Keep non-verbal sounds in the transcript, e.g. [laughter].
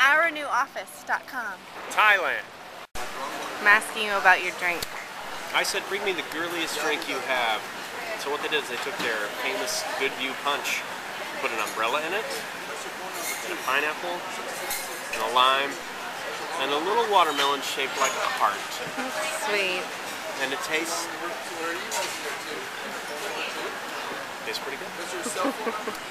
OurNewOffice.com. Thailand. I'm asking you about your drink. I said, bring me the girliest drink you have. So what they did is they took their famous Good View Punch, put an umbrella in it, and a pineapple, and a lime, and a little watermelon shaped like a heart. Sweet. And it tastes tastes pretty good. [laughs]